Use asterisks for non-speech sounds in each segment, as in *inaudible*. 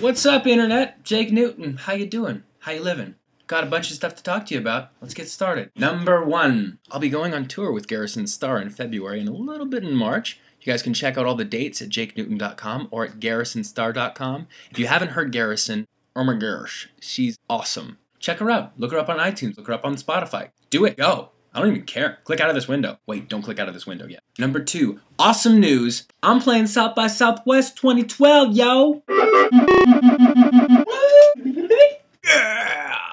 What's up, Internet? Jake Newton. How you doing? How you living? Got a bunch of stuff to talk to you about. Let's get started. Number one, I'll be going on tour with Garrison Starr in February and a little bit in March. You guys can check out all the dates at jakenewton.com or at garrisonstarr.com. If you haven't heard Garrison, oh my she's awesome. Check her out. Look her up on iTunes. Look her up on Spotify. Do it. Go. I don't even care. Click out of this window. Wait, don't click out of this window yet. Number two, awesome news. I'm playing South by Southwest 2012, yo. yeah. *laughs*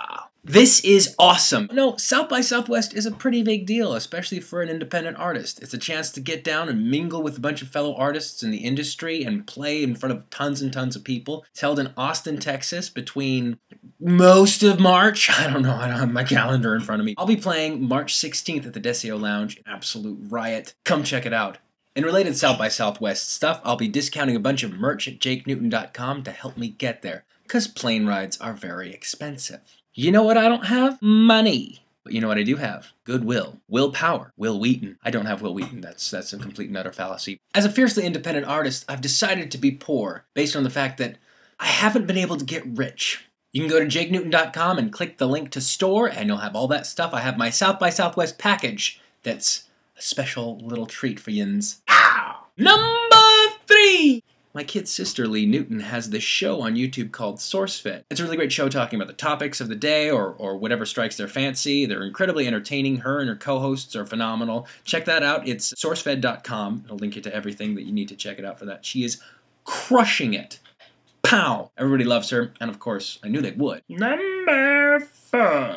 This is awesome. No, South by Southwest is a pretty big deal, especially for an independent artist. It's a chance to get down and mingle with a bunch of fellow artists in the industry and play in front of tons and tons of people. It's held in Austin, Texas between most of March. *laughs* I don't know, I don't have my calendar in front of me. I'll be playing March 16th at the Desio Lounge, absolute riot. Come check it out. In related South by Southwest stuff, I'll be discounting a bunch of merch at jakenewton.com to help me get there, because plane rides are very expensive. You know what I don't have? Money. But you know what I do have? Goodwill. Willpower. Will Wheaton. I don't have Will Wheaton. That's that's a complete and utter fallacy. As a fiercely independent artist, I've decided to be poor based on the fact that I haven't been able to get rich. You can go to jakenewton.com and click the link to store, and you'll have all that stuff. I have my South by Southwest package that's a special little treat for yins. Ow! Number three! My kid sister Lee Newton has this show on YouTube called SourceFed. It's a really great show talking about the topics of the day or, or whatever strikes their fancy. They're incredibly entertaining. Her and her co-hosts are phenomenal. Check that out. It's sourcefed.com. It'll link you to everything that you need to check it out for that. She is crushing it. Pow! Everybody loves her, and of course, I knew they would. Number four.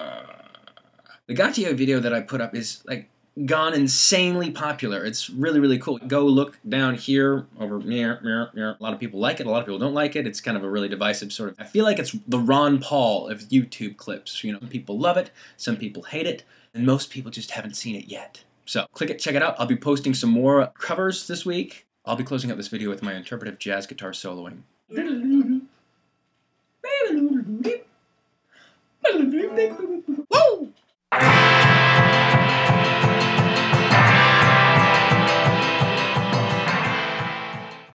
The Gotye video that I put up is like gone insanely popular. It's really, really cool. Go look down here over here, here, here. A lot of people like it. A lot of people don't like it. It's kind of a really divisive sort of. I feel like it's the Ron Paul of YouTube clips. You know, some people love it, some people hate it, and most people just haven't seen it yet. So click it, check it out. I'll be posting some more covers this week. I'll be closing out this video with my interpretive jazz guitar soloing. Baby,